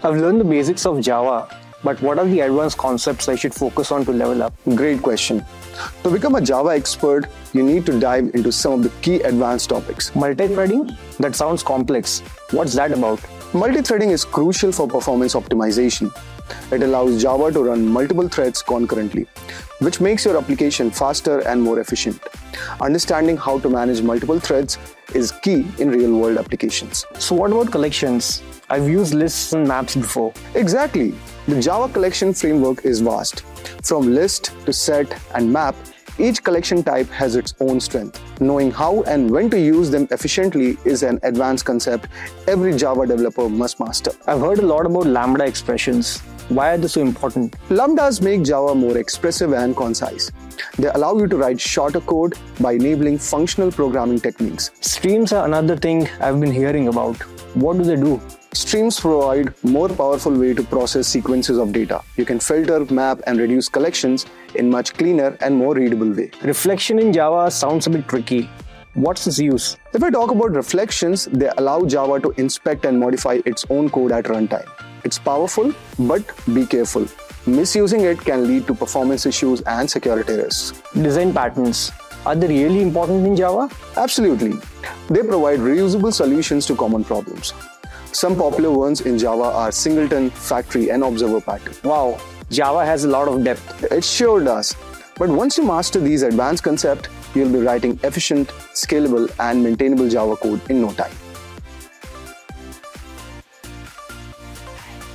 I've learned the basics of Java, but what are the advanced concepts I should focus on to level up? Great question. To become a Java expert, you need to dive into some of the key advanced topics. Multi-threading? That sounds complex. What's that about? Multi-threading is crucial for performance optimization. It allows Java to run multiple threads concurrently, which makes your application faster and more efficient. Understanding how to manage multiple threads is key in real-world applications. So what about collections? I've used lists and maps before. Exactly. The Java collection framework is vast. From list to set and map, each collection type has its own strength. Knowing how and when to use them efficiently is an advanced concept every Java developer must master. I've heard a lot about Lambda expressions. Why are they so important? Lambdas make Java more expressive and concise. They allow you to write shorter code by enabling functional programming techniques. Streams are another thing I've been hearing about. What do they do? Streams provide more powerful way to process sequences of data. You can filter, map, and reduce collections in much cleaner and more readable way. Reflection in Java sounds a bit tricky. What's its use? If I talk about reflections, they allow Java to inspect and modify its own code at runtime. It's powerful, but be careful. Misusing it can lead to performance issues and security risks. Design patterns. Are they really important in Java? Absolutely. They provide reusable solutions to common problems. Some popular ones in Java are singleton, factory, and observer pattern. Wow, Java has a lot of depth. It sure does. But once you master these advanced concepts, you'll be writing efficient, scalable, and maintainable Java code in no time.